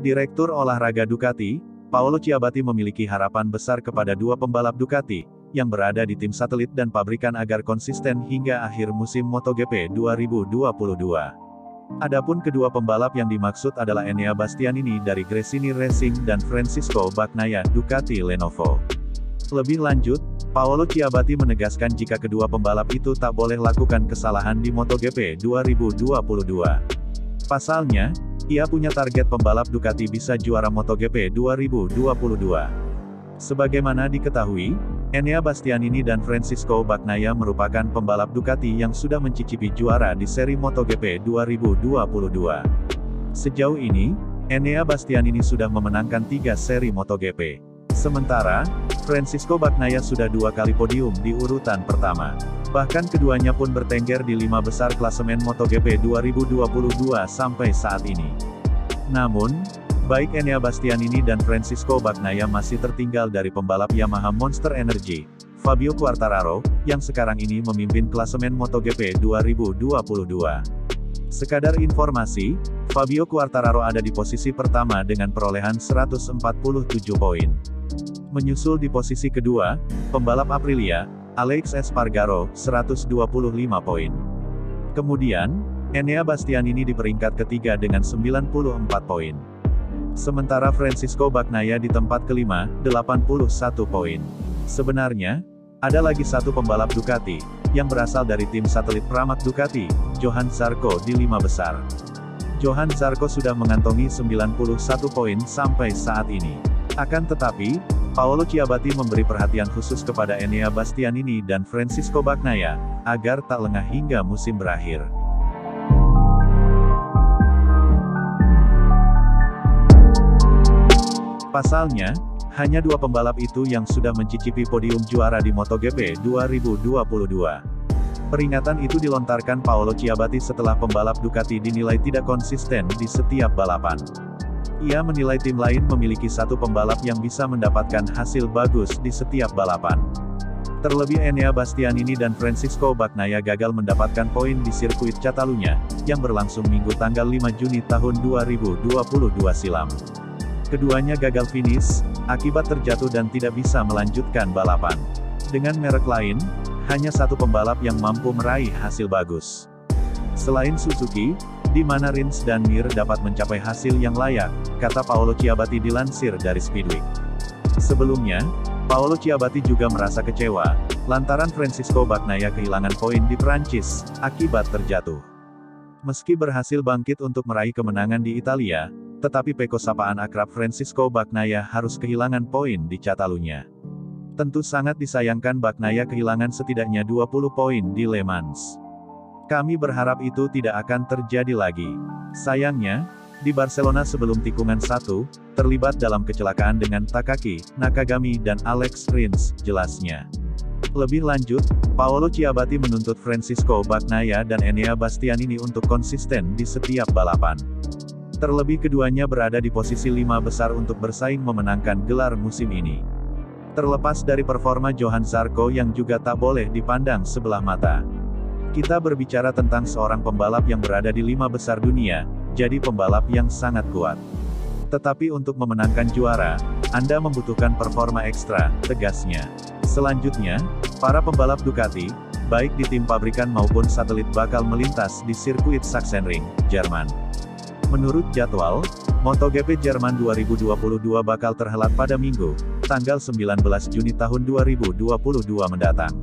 Direktur Olahraga Ducati, Paolo Ciabatti memiliki harapan besar kepada dua pembalap Ducati, yang berada di tim satelit dan pabrikan agar konsisten hingga akhir musim MotoGP 2022. Adapun kedua pembalap yang dimaksud adalah Enea Bastianini dari Gresini Racing dan Francisco Bagnaia Ducati Lenovo. Lebih lanjut, Paolo Ciabatti menegaskan jika kedua pembalap itu tak boleh lakukan kesalahan di MotoGP 2022. Pasalnya, ia punya target pembalap Ducati bisa juara MotoGP 2022. Sebagaimana diketahui, Enea Bastianini dan Francisco Bagnaia merupakan pembalap Ducati yang sudah mencicipi juara di seri MotoGP 2022. Sejauh ini, Enea Bastianini sudah memenangkan tiga seri MotoGP. Sementara, Francisco Bagnaia sudah dua kali podium di urutan pertama. Bahkan keduanya pun bertengger di lima besar klasemen MotoGP 2022 sampai saat ini. Namun, Baik Enea Bastianini dan Francisco Bagnaia masih tertinggal dari pembalap Yamaha Monster Energy, Fabio Quartararo, yang sekarang ini memimpin klasemen MotoGP 2022. Sekadar informasi, Fabio Quartararo ada di posisi pertama dengan perolehan 147 poin. Menyusul di posisi kedua, pembalap Aprilia, Alex Espargaro, 125 poin. Kemudian, Enea Bastianini di peringkat ketiga dengan 94 poin. Sementara Francisco Bagnaia di tempat kelima, 81 poin. Sebenarnya, ada lagi satu pembalap Ducati, yang berasal dari tim satelit Pramac Ducati, Johan Zarco di lima besar. Johan Zarco sudah mengantongi 91 poin sampai saat ini. Akan tetapi, Paolo Ciabatti memberi perhatian khusus kepada Enea Bastianini dan Francisco Bagnaia, agar tak lengah hingga musim berakhir. Pasalnya, hanya dua pembalap itu yang sudah mencicipi podium juara di MotoGP 2022. Peringatan itu dilontarkan Paolo Ciabatti setelah pembalap Ducati dinilai tidak konsisten di setiap balapan. Ia menilai tim lain memiliki satu pembalap yang bisa mendapatkan hasil bagus di setiap balapan. Terlebih Enea Bastianini dan Francisco Bagnaia gagal mendapatkan poin di sirkuit Catalunya, yang berlangsung minggu tanggal 5 Juni tahun 2022 silam. Keduanya gagal finish, akibat terjatuh dan tidak bisa melanjutkan balapan. Dengan merek lain, hanya satu pembalap yang mampu meraih hasil bagus. Selain Suzuki, di mana Rins dan Mir dapat mencapai hasil yang layak, kata Paolo Ciabatti dilansir dari Speedweek. Sebelumnya, Paolo Ciabatti juga merasa kecewa, lantaran Francisco Bagnaia kehilangan poin di Prancis, akibat terjatuh. Meski berhasil bangkit untuk meraih kemenangan di Italia, tetapi Peko sapaan akrab Francisco Bagnaia harus kehilangan poin di Catalunya. Tentu sangat disayangkan Bagnaia kehilangan setidaknya 20 poin di Le Mans. Kami berharap itu tidak akan terjadi lagi. Sayangnya, di Barcelona sebelum tikungan satu, terlibat dalam kecelakaan dengan Takaki, Nakagami dan Alex Rins, jelasnya. Lebih lanjut, Paolo Ciabatti menuntut Francisco Bagnaia dan Enea Bastianini untuk konsisten di setiap balapan. Terlebih keduanya berada di posisi lima besar untuk bersaing memenangkan gelar musim ini. Terlepas dari performa Johan Zarco yang juga tak boleh dipandang sebelah mata. Kita berbicara tentang seorang pembalap yang berada di lima besar dunia, jadi pembalap yang sangat kuat. Tetapi untuk memenangkan juara, Anda membutuhkan performa ekstra, tegasnya. Selanjutnya, para pembalap Ducati, baik di tim pabrikan maupun satelit bakal melintas di sirkuit Sachsenring, Jerman. Menurut jadwal, MotoGP Jerman 2022 bakal terhelat pada Minggu, tanggal 19 Juni tahun 2022 mendatang.